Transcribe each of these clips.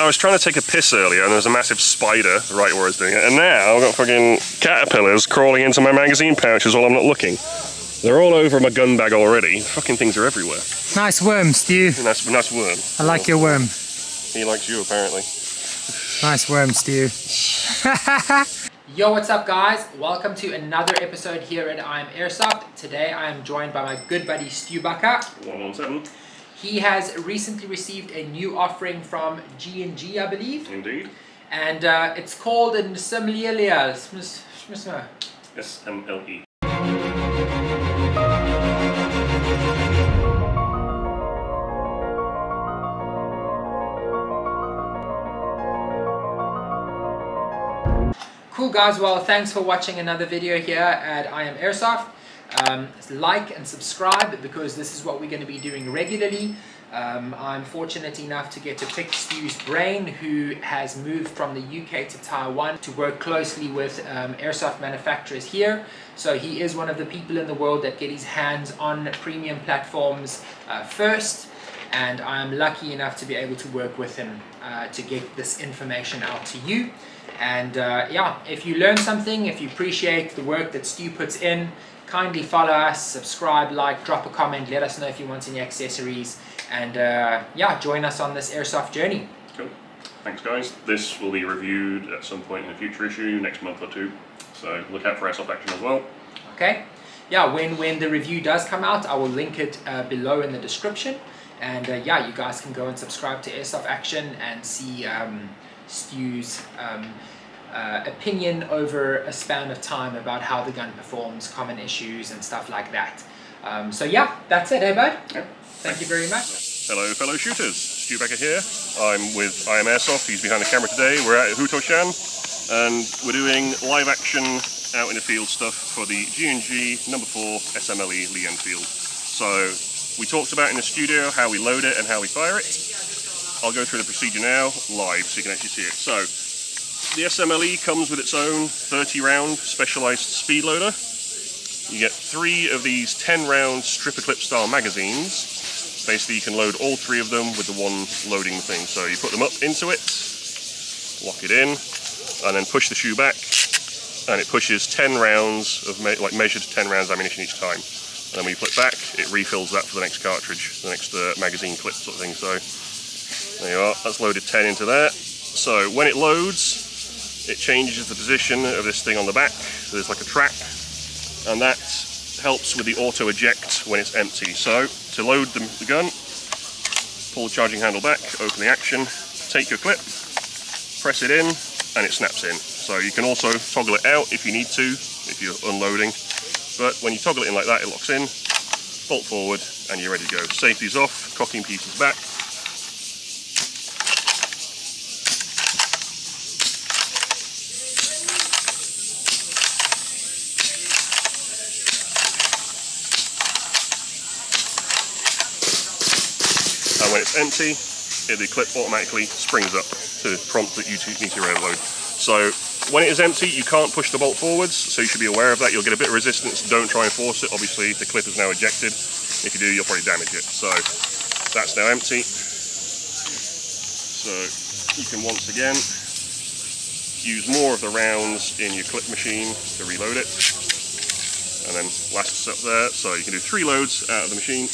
I was trying to take a piss earlier and there was a massive spider right where I was doing it. And now I've got fucking caterpillars crawling into my magazine pouches while I'm not looking. They're all over my gun bag already. Fucking things are everywhere. Nice worm, Stu. Nice, nice worm. I like your worm. He likes you apparently. Nice worm, Stu. Yo, what's up guys? Welcome to another episode here at I Am Airsoft. Today I am joined by my good buddy Stewbacca. 117. He has recently received a new offering from G&G, I believe. Indeed. And uh, it's called an Simlilia. S-M-L-E. Cool guys, well thanks for watching another video here at I Am Airsoft. Um, like and subscribe because this is what we're going to be doing regularly. Um, I'm fortunate enough to get to pick Stu's brain who has moved from the UK to Taiwan to work closely with um, airsoft manufacturers here. So he is one of the people in the world that get his hands on premium platforms uh, first and I'm lucky enough to be able to work with him uh, to get this information out to you. And uh, yeah, if you learn something, if you appreciate the work that Stu puts in, kindly follow us, subscribe, like, drop a comment, let us know if you want any accessories, and uh, yeah, join us on this airsoft journey. Cool. Thanks guys. This will be reviewed at some point in a future issue, next month or two. So look out for Airsoft Action as well. Okay? Yeah, when, when the review does come out, I will link it uh, below in the description. And uh, yeah, you guys can go and subscribe to Airsoft Action and see um, Stu's um, uh, opinion over a span of time about how the gun performs, common issues and stuff like that. Um, so yeah, that's it, eh bud? Yeah. Thank you very much. Hello fellow shooters, Stewbacca here. I'm with I Am Airsoft, he's behind the camera today. We're at Hutoshan and we're doing live action out in the field stuff for the G&G number 4 SMLE Lee Enfield. So we talked about in the studio how we load it and how we fire it. I'll go through the procedure now live so you can actually see it. So the SMLE comes with its own 30 round specialized speed loader. You get three of these 10 round stripper clip style magazines. Basically you can load all three of them with the one loading thing. So you put them up into it, lock it in, and then push the shoe back and it pushes 10 rounds of me like measured 10 rounds ammunition each time. And then when you flip back, it refills that for the next cartridge, the next uh, magazine clip sort of thing. So there you are, that's loaded 10 into there. So when it loads, it changes the position of this thing on the back. So there's like a track, and that helps with the auto eject when it's empty. So to load the, the gun, pull the charging handle back, open the action, take your clip, press it in, and it snaps in. So you can also toggle it out if you need to, if you're unloading. But when you toggle it in like that, it locks in, bolt forward, and you're ready to go. Safety's off, cocking pieces back, it's empty, the clip automatically springs up to prompt that you need to reload. So when it is empty, you can't push the bolt forwards, so you should be aware of that. You'll get a bit of resistance. Don't try and force it. Obviously, the clip is now ejected. If you do, you'll probably damage it. So that's now empty. So you can once again use more of the rounds in your clip machine to reload it. And then last up there, so you can do three loads out of the machine.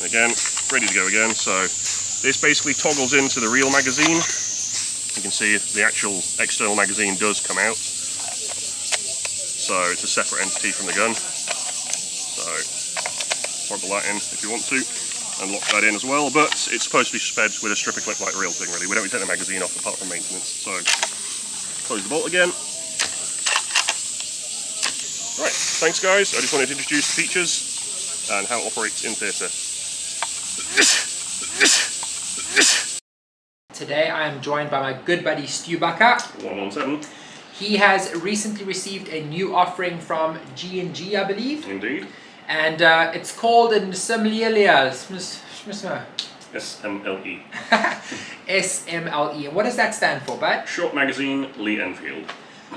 And again, ready to go again. So this basically toggles into the real magazine. You can see the actual external magazine does come out. So it's a separate entity from the gun. So toggle that in if you want to and lock that in as well. But it's supposed to be sped with a stripper clip like real thing really. We don't take the magazine off apart from maintenance. So close the bolt again. Right, thanks guys. I just wanted to introduce the features and how it operates in theatre. Today I am joined by my good buddy Stewbacca. 117. He has recently received a new offering from G&G, I believe. Indeed. And uh, it's called an Simlilia. S-M-L-E. SMLE. And what does that stand for, bud? Short magazine, Lee Enfield.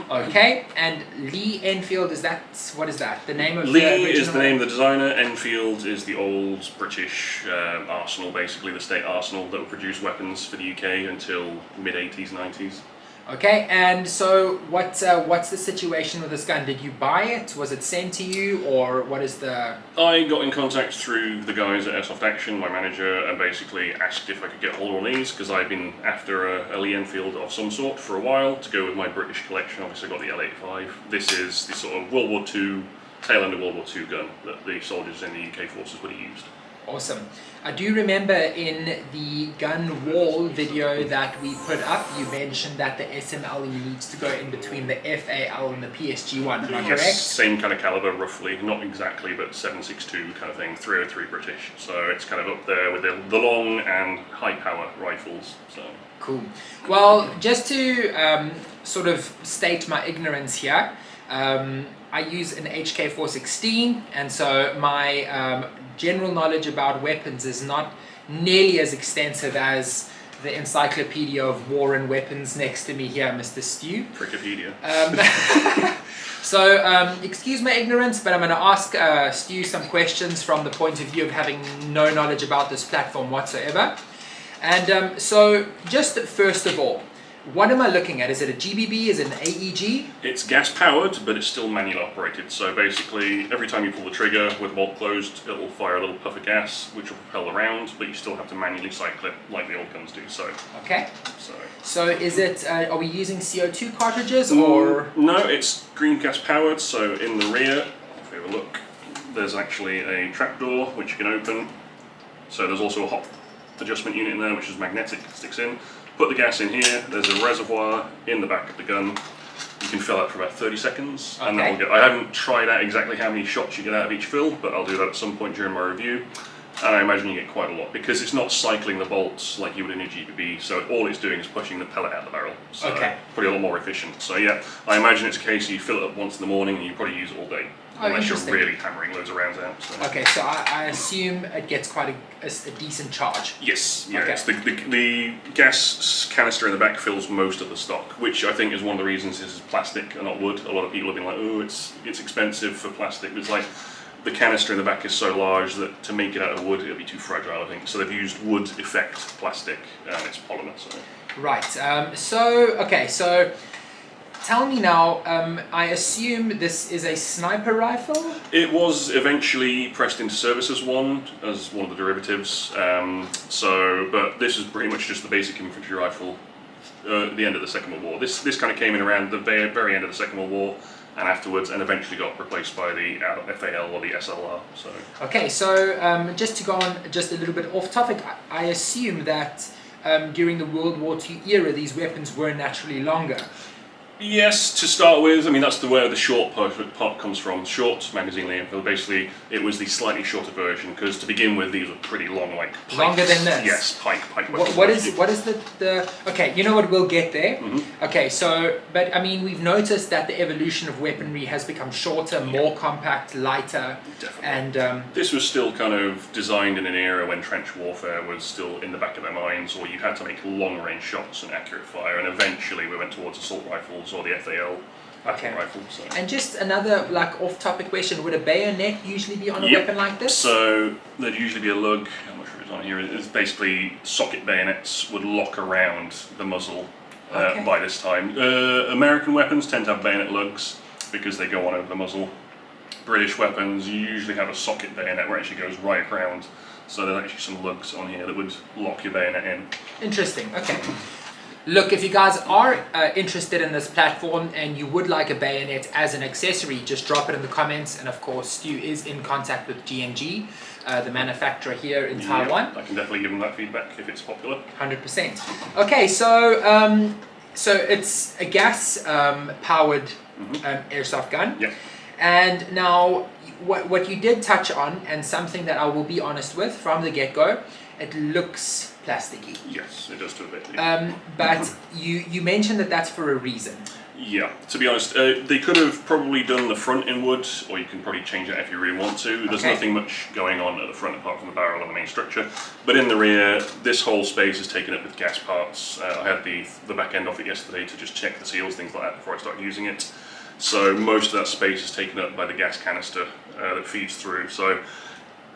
Okay, and Lee Enfield is that what is that? The name of Lee the original? is the name of the designer. Enfield is the old British um, arsenal, basically the state arsenal that would produce weapons for the UK until mid 80s, 90s. Okay, and so what? Uh, what's the situation with this gun? Did you buy it? Was it sent to you, or what is the? I got in contact through the guys at Airsoft Action, my manager, and basically asked if I could get hold of one of these because I've been after a, a Lee Enfield of some sort for a while to go with my British collection. Obviously, I got the L85. This is the sort of World War II, tail end of World War II gun that the soldiers in the UK forces would have used. Awesome. I do remember in the gun wall video that we put up, you mentioned that the SMLE needs to go in between the FAL and the PSG one. Am I Yes, correct? same kind of caliber, roughly, not exactly, but 7.62 kind of thing, 303 British. So it's kind of up there with the, the long and high power rifles. So Cool. Well, just to um, sort of state my ignorance here, um, I use an HK416, and so my um, general knowledge about weapons is not nearly as extensive as the Encyclopedia of War and Weapons next to me here, Mr. Stew. Wikipedia. Um, so, um, excuse my ignorance, but I'm going to ask uh, Stu some questions from the point of view of having no knowledge about this platform whatsoever. And um, so, just first of all, what am I looking at? Is it a GBB? Is it an AEG? It's gas powered, but it's still manual operated. So basically, every time you pull the trigger with the bolt closed, it will fire a little puff of gas, which will propel around, but you still have to manually cycle it like the old guns do. So, Okay. so. So, is it? Uh, are we using CO2 cartridges or? no, it's green gas powered. So in the rear, if we have a look, there's actually a trapdoor which you can open. So there's also a hop adjustment unit in there, which is magnetic, sticks in. Put the gas in here. There's a reservoir in the back of the gun. You can fill that for about 30 seconds, and that will Okay. get. I haven't tried out exactly how many shots you get out of each fill, but I'll do that at some point during my review. And I imagine you get quite a lot because it's not cycling the bolts like you would in a GBB. So all it's doing is pushing the pellet out of the barrel. So Okay. Probably a lot more efficient. So yeah, I imagine it's a case you fill it up once in the morning and you probably use it all day. Oh, unless you're really hammering loads of rounds out. So. Okay, so I, I assume it gets quite a decent charge. Yes, yeah, Okay. it's the, the, the gas canister in the back fills most of the stock, which I think is one of the reasons is plastic and not wood. A lot of people have been like, oh, it's it's expensive for plastic. But it's like the canister in the back is so large that to make it out of wood, it'll be too fragile, I think. So they've used wood effect plastic and it's polymer. So. Right. Um, so, okay. So, tell me now. Um, I assume this is a sniper rifle. It was eventually pressed into service as one, as one of the derivatives. Um, so, but this is pretty much just the basic infantry rifle. Uh, at the end of the Second World War. This this kind of came in around the very, very end of the Second World War, and afterwards, and eventually got replaced by the uh, FAL or the SLR. So, Okay. So, um, just to go on just a little bit off topic, I, I assume that um, during the World War II era, these weapons were naturally longer. Yes, to start with, I mean that's the where the short part, part comes from. Short magazine length. Basically, it was the slightly shorter version because to begin with, these were pretty long, like pikes. Longer than this? Yes, pike, pike. What, what is what is the, the okay you know what we'll get there Mm-hmm. okay so but i mean we've noticed that the evolution of weaponry has become shorter more compact lighter Definitely. and um, This was still kind of designed in an era when trench warfare was still in the back of their minds, or you had to make long range shots and accurate fire, and eventually we went towards assault rifles or the FAL Okay. rifle. So. and just another like off-topic question would a bayonet usually be on a Yep. weapon like this So there'd usually be a lug, I'm not sure it's on here, it's basically socket bayonets would lock around the muzzle uh, Okay. by this time. Uh, American weapons tend to have bayonet lugs because they go on over the muzzle. British weapons usually have a socket bayonet where it actually goes right around. So there's actually some lugs on here that would lock your bayonet in. Interesting. Okay. Look, if you guys are uh, interested in this platform and you would like a bayonet as an accessory, just drop it in the comments. And of course, Stu is in contact with G&G, uh, the manufacturer here in Taiwan. I can definitely give them that feedback if it's popular. Hundred percent. Okay, so um, so it's a gas um, powered um, airsoft gun. Yeah. And now, what what you did touch on, and something that I will be honest with from the get go, it looks plasticky. Yes, it does to a bit. yeah. Um, but you you mentioned that that's for a reason. Yeah, to be honest, uh, they could have probably done the front in wood, or you can probably change that if you really want to. There's Okay. nothing much going on at the front apart from the barrel and the main structure. But in the rear, this whole space is taken up with gas parts. Uh, I had the the back end off it yesterday to just check the seals, things like that, before I started using it. So most of that space is taken up by the gas canister uh, that feeds through. So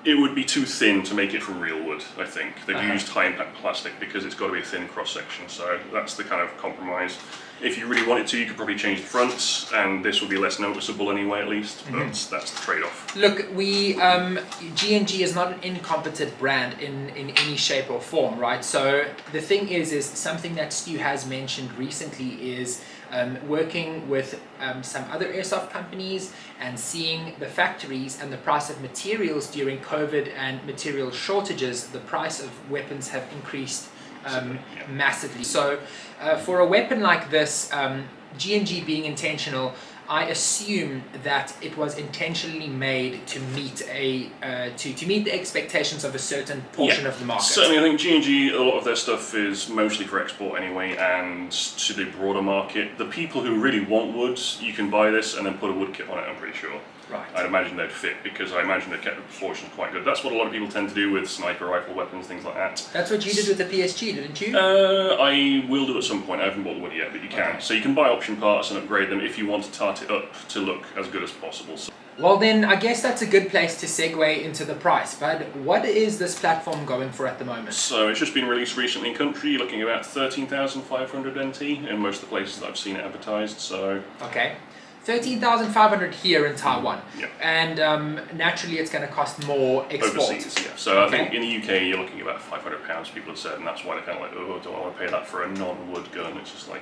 it would be too thin to make it from real wood, I think. They've Uh-huh. used high impact plastic because it's got to be a thin cross section, so that's the kind of compromise. If you really wanted to, you could probably change the fronts, and this would be less noticeable anyway, at least, but Mm-hmm. that's the trade off. Look, we um, G&G is not an incompetent brand in, in any shape or form, right? So the thing is, is something that Stu has mentioned recently is um, working with um, some other airsoft companies and seeing the factories and the price of materials during COVID and material shortages. The price of weapons have increased um, massively. So uh, for a weapon like this, um, G&G being intentional, I assume that it was intentionally made to meet a uh, to, to meet the expectations of a certain portion Yeah. of the market. Certainly, I think G&G, a lot of their stuff is mostly for export anyway, and to the broader market. The people who really want wood, you can buy this and then put a wood kit on it, I'm pretty sure. Right. I'd imagine they'd fit because I imagine they kept the proportions quite good. That's what a lot of people tend to do with sniper rifle weapons, things like that. That's what you did with the PSG, didn't you? Uh, I will do at some point. I haven't bought the wood yet, but you can. Okay. So you can buy option parts and upgrade them if you want to tart it up to look as good as possible. So well, then I guess that's a good place to segue into the price. But what is this platform going for at the moment? So it's just been released recently in country, looking about 13,500 NT in most of the places that I've seen it advertised. So Okay. 13,500 here in Taiwan. Yeah. And um, naturally it's going to cost more export. overseas, yeah. So I think in the UK you're looking at about 500 pounds. People have said, and that's why they're kind of like, oh, do I want to pay that for a non-wood gun? It's just like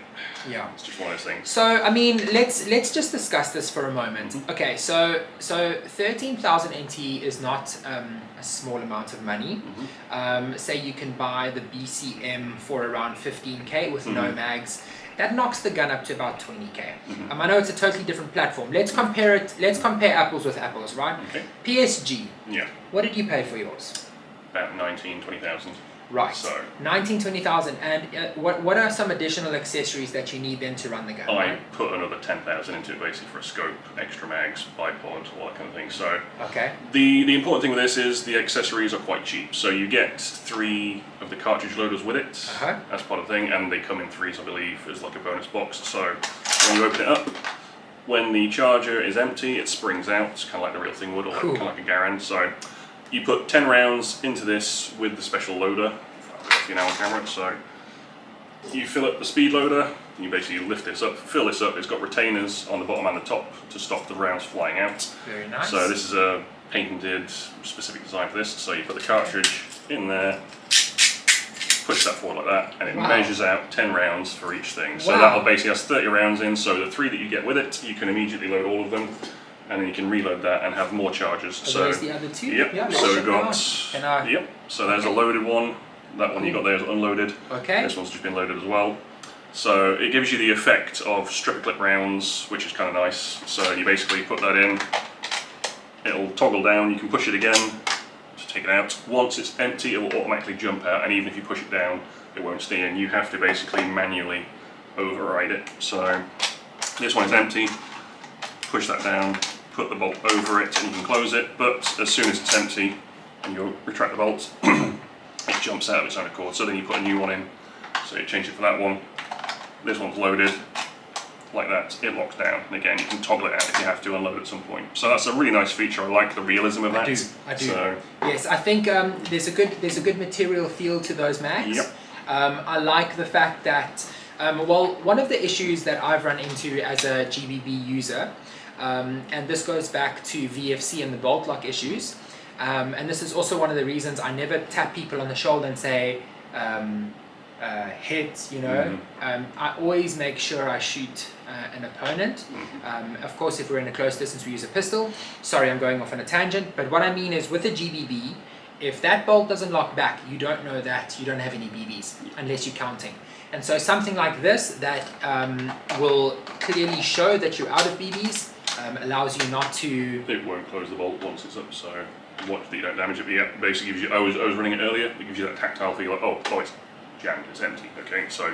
Yeah. it's just one of those things. So I mean, let's let's just discuss this for a moment. Mm-hmm. Okay, so so thirteen thousand NT is not um, a small amount of money. Mm-hmm. Um, say you can buy the BCM for around fifteen k with no Mhm. mags. That knocks the gun up to about twenty k. Mhm. Um, I know it's a totally different platform. Let's compare it. Let's compare apples with apples, right? Okay. PSG. Yeah, What did you pay for yours? about 19, 20,000. Right. So 19, 20,000. And uh, what, what are some additional accessories that you need then to run the gun? I put another 10,000 into it basically for a scope, extra mags, bipod, all that kind of thing. So Okay. The the important thing with this is the accessories are quite cheap. So you get three of the cartridge loaders with it Uh-huh. as part of the thing, and they come in threes, I believe, as like a bonus box. So when you open it up, when the charger is empty, it springs out. It's kind of like the real thing would, or like, kind of like a Garand. So you put ten rounds into this with the special loader. If you now on camera, so you fill up the speed loader. You basically lift this up, fill this up. It's got retainers on the bottom and the top to stop the rounds flying out. Very nice. So this is a patented specific design for this. So you put the cartridge in there, push that forward like that, and it Wow. measures out 10 rounds for each thing. So Wow. that'll basically has 30 rounds in, so the three that you get with it, you can immediately load all of them, and then you can reload that and have more charges. Are so the other two? Yep, Yeah, so we've got. Can I- yep, so there's Okay. a loaded one, that one you got there is unloaded. Okay. This one's just been loaded as well. So it gives you the effect of strip clip rounds, which is kind of nice. So you basically put that in, it'll toggle down, you can push it again to take it out. Once it's empty, it will automatically jump out, and even if you push it down, it won't stay in. You have to basically manually override it. So this one is empty, push that down, put the bolt over it, and you can close it. But as soon as it's empty, and you retract the bolt, it jumps out of its own accord. So then you put a new one in. So you change it for that one. This one's loaded like that. It locks down, and again you can toggle it out if you have to unload at some point. So that's a really nice feature. I like the realism of that. I do, I do. So Yes, I think um, there's a good there's a good material feel to those mags. Yep. Um, I like the fact that um, well, one of the issues that I've run into as a GBB user, um, and this goes back to VFC and the bolt lock issues, um, and this is also one of the reasons I never tap people on the shoulder and say. Um, uh, hit, you know. Um, I always make sure I shoot uh, an opponent. Um, of course, if we're in a close distance, we use a pistol. Sorry, I'm going off on a tangent, but what I mean is with a GBB, if that bolt doesn't lock back, you don't know that you don't have any BBs unless you're counting. And so something like this that um, will clearly show that you're out of BBs um, allows you not to. it won't close the bolt once it's up. So watch that you don't damage it. But yeah, basically gives you. I was I was running it earlier. It gives you that tactile feel. Like oh oh it's jammed. It's empty. Okay, so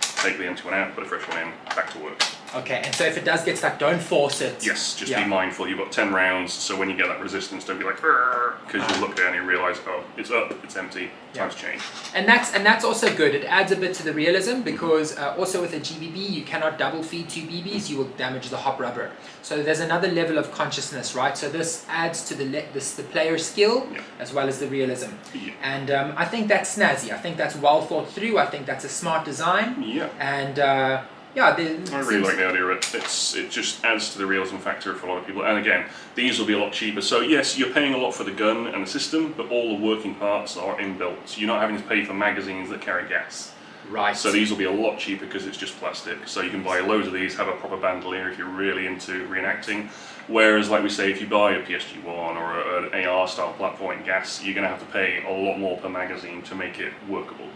take the empty one out, put a fresh one in. Back to work. Okay, and so if it does get stuck, don't force it. Yes, just Yeah. be mindful. You've got 10 rounds, so when you get that resistance, don't be like, because you'll look down and you realise, oh, it's up, it's empty, time to change. And that's and that's also good. It adds a bit to the realism because uh, also with a GBB you cannot double feed two BBs. You will damage the hop rubber. So there's another level of consciousness, right? So this adds to the le- this the player skill Yeah. as well as the realism. Yeah. And um, I think that's snazzy. I think that's well thought through. I think that's a smart design. Yeah. And uh, yeah, the, I really like the idea of it. It's it just adds to the realism factor for a lot of people. And again, these will be a lot cheaper. So yes, you're paying a lot for the gun and the system, but all the working parts are inbuilt. So you're not having to pay for magazines that carry gas. right. So these will be a lot cheaper because it's just plastic. So you can buy loads of these, have a proper bandolier if you're really into reenacting. Whereas, like we say, if you buy a PSG one or a, an AR style platform gas, you're going to have to pay a lot more per magazine to make it workable.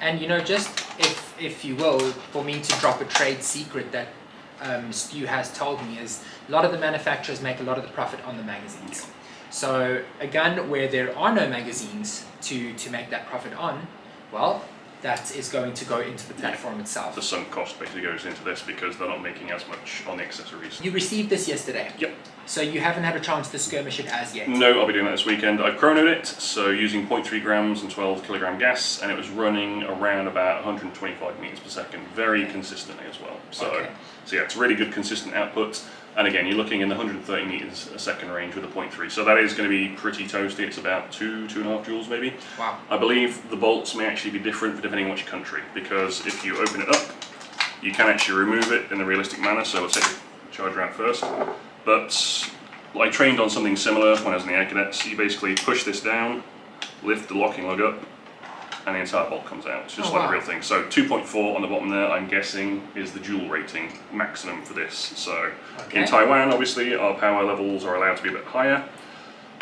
And you know, just if if you will, for me to drop a trade secret that um, Stu has told me is a lot of the manufacturers make a lot of the profit on the magazines. So a gun where there are no magazines to to make that profit on, well, that is going to go into the platform itself. The sunk cost basically goes into this because they're not making as much on the accessories. You received this yesterday, Yep. so you haven't had a chance to skirmish it as yet. No, I'll be doing that this weekend. I've chronoed it, so using 0.3 grams and 12 kilogram gas, and it was running around about 125 meters per second, very consistently as well. So, Okay. so yeah, it's really good consistent output. And again, you're looking in the 130 meters a second range with a 0.3. So that is going to be pretty toasty. It's about two, two and a half joules maybe. Wow. I believe the bolts may actually be different depending on which country, because if you open it up, you can actually remove it in a realistic manner. So let's take the charger out first. But I trained on something similar when I was in the Air Cadets. You basically push this down, lift the locking lug up, and the entire bolt comes out. It's just Oh, like wow. a real thing. So 2.4 on the bottom there, I'm guessing, is the joule rating maximum for this. So Okay. in Taiwan, obviously, our power levels are allowed to be a bit higher.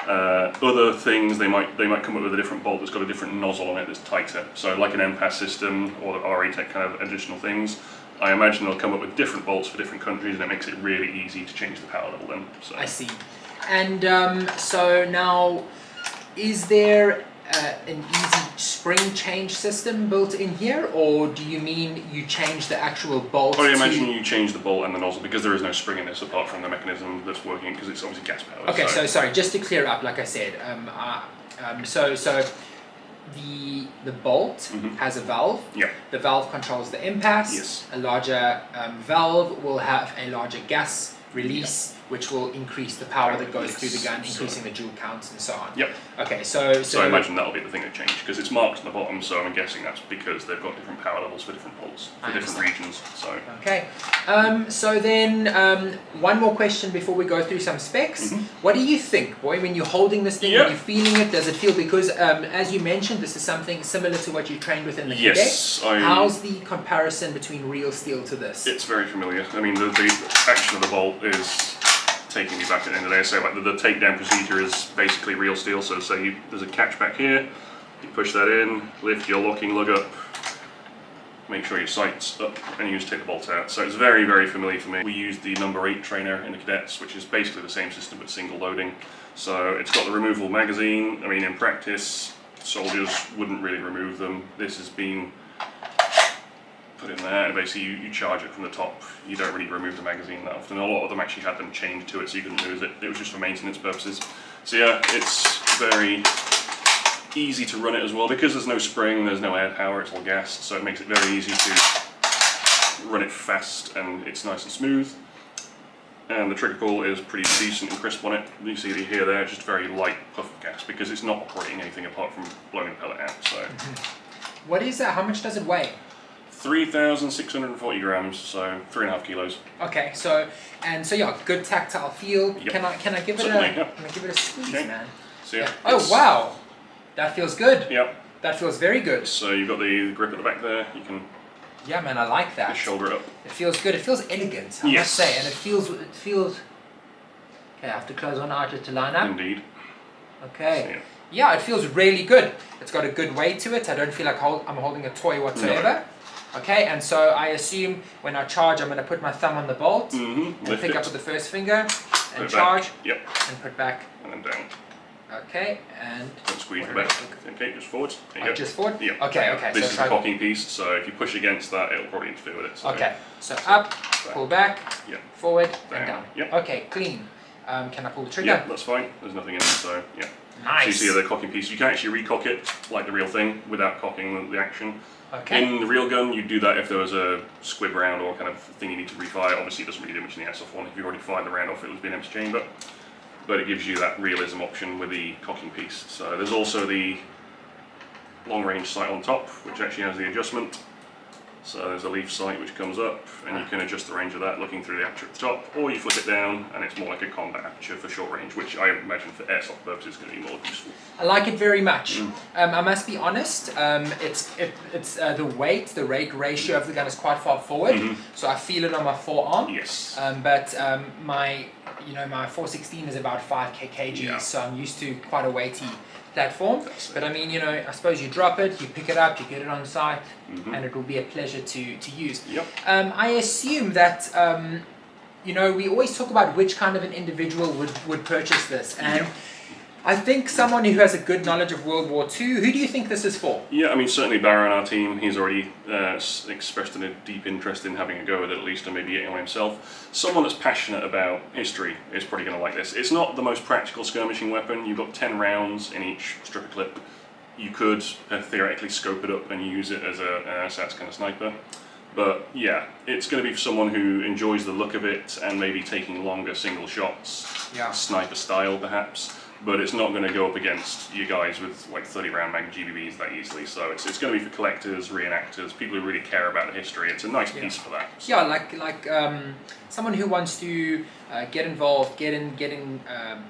Uh, other things they might they might come up with a different bolt that's got a different nozzle on it that's tighter. So like an MPAS system or the RE Tech kind of additional things. I imagine they'll come up with different bolts for different countries, and it makes it really easy to change the power level. Then, so I see. And um, so now, is there uh, an easy spring change system built in here, or do you mean you change the actual bolt? I imagine you change the bolt and the nozzle because there is no spring in this apart from the mechanism that's working because it's obviously gas powered. Okay, so sorry, just to clear up, like I said, um, uh, um, so so the the bolt Mhm. has a valve. yeah, The valve controls the impasse. Yes. A larger um, valve will have a larger gas release, which will increase the power that goes through the Yes. gun, So- increasing the joule counts and so on. Yep. Okay, so so, So I imagine that'll be the thing that changed because it's marked on the bottom. So I'm guessing that's because they've got different power levels for different bolts for I different understand. regions. So Okay, um, so then um, one more question before we go through some specs. Mhm. What do you think, boy, when you're holding this thing, Yeah. when you're feeling it, does it feel? Because um, as you mentioned, this is something similar to what you trained with in the yes. How's the comparison between real steel to this? It's very familiar. I mean, the, the action of the bolt is taking me back at the end of the day. So, like, the, the takedown procedure is basically real steel. So, say you, there's a catch back here, you push that in, lift your locking lug up, make sure your sight's up, and you just take the bolt out. So, it's very, very familiar for me. We use the number 8 trainer in the cadets, which is basically the same system but single loading. So, it's got the removable magazine. I mean, in practice, soldiers wouldn't really remove them. This has been basically you, you charge it from the top. You don't really remove the magazine that often. A lot of them actually had them chained to it so you couldn't lose it. It was just for maintenance purposes. So yeah, it's very easy to run it as well because there's no spring, there's no air power, it's all gas, so it makes it very easy to run it fast and it's nice and smooth. And the trigger pull is pretty decent and crisp on it. You see here there, just very light puff of gas because it's not operating anything apart from blowing the pellet out. So What is that? How much does it weigh? 3,640 grams, so three and a half kilos. Okay, so and so yeah, good tactile feel. Yep. Can I can I give it Certainly, a yeah. can I give it a squeeze, Okay. man? So yeah. Yeah. Oh wow, that feels good. Yep. That feels very good. So you've got the, grip at the back there. You can Yeah, man, I like that. shoulder it up. It feels good. It feels elegant, I Yes. must say, and it feels it feels. Okay, I have to close one eye just to line up. Indeed. Okay. So, yeah. Yeah, it feels really good. It's got a good weight to it. I don't feel like hold, I'm holding a toy whatsoever. Okay, and so I assume when I charge, I'm going to put my thumb on the bolt Mm-hmm. and Lift pick it. up with the first finger and charge back. Yep. and put back. And then down. Okay, and Don't squeeze back. Okay, just forwards. There you oh, just forward. Yeah. Okay, okay. This so is the cocking piece, so if you push against that, it'll probably interfere with it. So Okay, so up, pull back, Yeah. forward, Down. and down. Yep. Okay, clean. Um, can I pull the trigger? Yeah, that's fine. There's nothing in it, so yeah. Nice. So you see the cocking piece. You can actually recock it like the real thing without cocking the action. Okay. In the real gun, you'd do that if there was a squib round or kind of thing you need to refire. Obviously, it doesn't really do much in the airsoft one. If you already fired the round off, it was being empty chamber. But it gives you that realism option with the cocking piece. So there's also the long range sight on top, which actually has the adjustment. So there's a leaf sight which comes up, and you can adjust the range of that looking through the aperture at the top, or you flip it down, and it's more like a combat aperture for short range, which I imagine for airsoft purposes is going to be more useful. I like it very much. Mm. Um, I must be honest. Um, it's it, it's uh, the weight, the rate ratio of the gun is quite far forward, Mhm. so I feel it on my forearm. Yes. Um, but um, my you know my 416 is about 5 kgs, Yeah. so I'm used to quite a weighty platform. That's it. But I mean, you know, I suppose you drop it, you pick it up, you get it on site, Mhm. and it will be a pleasure to to use. Yep. Um, I assume that um, you know we always talk about which kind of an individual would would purchase this, and Yep. I think someone who has a good knowledge of World War II. Who do you think this is for? Yeah, I mean, certainly Barra on our team, he's already uh, expressed a deep interest in having a go at it at least and maybe getting on himself. Someone that's passionate about history is probably going to like this. It's not the most practical skirmishing weapon. You've got 10 rounds in each stripper clip. You could uh, theoretically scope it up and use it as a, an assassin kind of sniper. But yeah, it's going to be for someone who enjoys the look of it and maybe taking longer single shots Yeah. sniper style perhaps, but it's not going to go up against you guys with like 30 round mag GBBs that easily. So it's, it's going to be for collectors, reenactors, people who really care about the history. It's a nice Yeah. piece for that. Yeah, like like um, someone who wants to uh, get involved, get in, get in, um,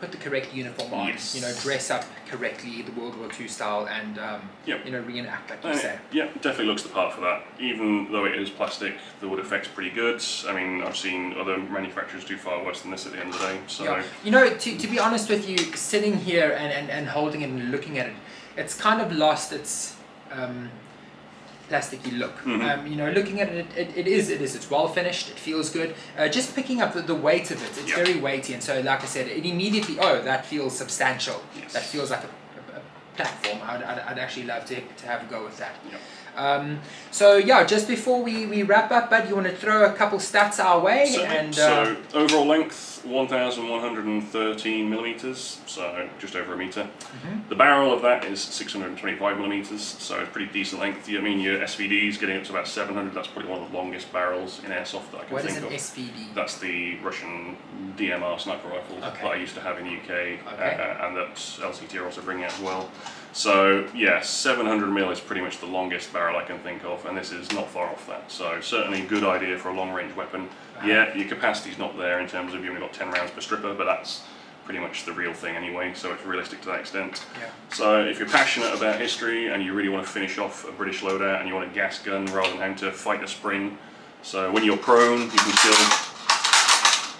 put the correct uniform on. Yes. You know, dress up correctly, the World War II style, and um, Yep. you know, reenact like you And say. it, yeah, definitely looks the part for that. Even though it is plastic, the wood effect's pretty good. I mean, I've seen other manufacturers do far worse than this at the end of the day. So Yeah. You know, to, to be honest with you, sitting here and, and, and holding it and looking at it, it's kind of lost its um, plasticky look. Mhm. Um, you know, looking at it, it, it is, it is, it's well finished, it feels good. Uh, just picking up the, the weight of it, it's Yeah. very weighty, and so, like I said, it immediately, oh, that feels substantial. Yes. That feels like a, a, a platform. I'd, I'd, I'd actually love to, to have a go with that. Yep. Um, so yeah, just before we, we wrap up, bud, you want to throw a couple stats our way, Certainly. and uh, so overall length 1,113 millimeters, so just over a meter. Mm-hmm. The barrel of that is 625 millimeters, so it's pretty decent length. I mean, your SVD is getting up to about 700. That's probably one of the longest barrels in airsoft that I can what is think an of. SVD? That's the Russian DMR sniper rifle Okay. that I used to have in the UK, Okay. uh, and that LCT are also bringing out as well. So yeah, 700 mil is pretty much the longest barrel I can think of, and this is not far off that. So certainly a good idea for a long-range weapon. Uh-huh. Yeah, your capacity's not there in terms of you've only got 10 rounds per stripper, but that's pretty much the real thing anyway. So it's realistic to that extent. Yeah. So if you're passionate about history and you really want to finish off a British loadout and you want a gas gun rather than having to fight a spring, so when you're prone, you can still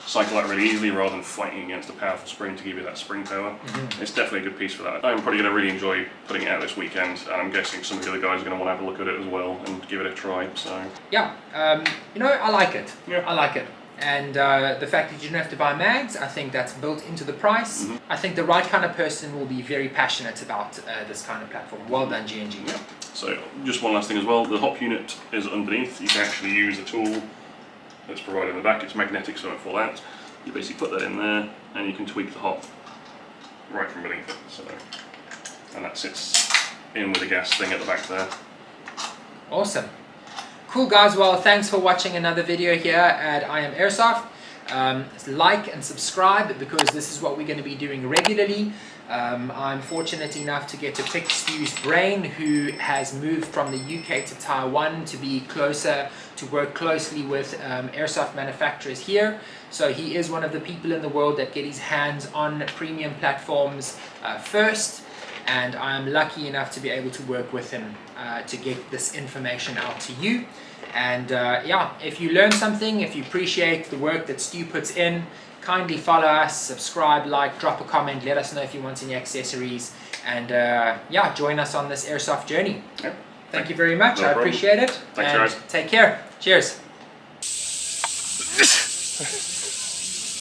cycle out really easily rather than fighting against a powerful spring to give you that spring power. Mm-hmm. It's definitely a good piece for that. I'm probably going to really enjoy putting it out this weekend, and I'm guessing some of the other guys are going to want to have a look at it as well and give it a try. So Yeah, um, you know, I like it. Yeah. I like it. And uh, the fact that you don't have to buy mags, I think that's built into the price. Mhm. I think the right kind of person will be very passionate about uh, this kind of platform. Well done, G&G. Yeah. So just one last thing as well, the hop unit is underneath. You can actually use a tool that's provided in the back. It's magnetic so it won't fall out. You basically put that in there and you can tweak the hop right from beneath it. So, and that sits in with the gas thing at the back there. Awesome. Cool, guys. Well, thanks for watching another video here at I Am Airsoft. Um, like and subscribe because this is what we're going to be doing regularly. Um, I'm fortunate enough to get to pick Stu's brain, who has moved from the UK to Taiwan to be closer, to work closely with um, airsoft manufacturers here. So he is one of the people in the world that get his hands on premium platforms uh, first and I'm lucky enough to be able to work with him uh, to get this information out to you. And uh, yeah, if you learn something, if you appreciate the work that Stu puts in, kindly follow us, subscribe, like, drop a comment, let us know if you want any accessories, and uh, yeah, join us on this airsoft journey. Yep. Thank you very much, No I problem. appreciate it. Thanks, and guys. Take care. Cheers.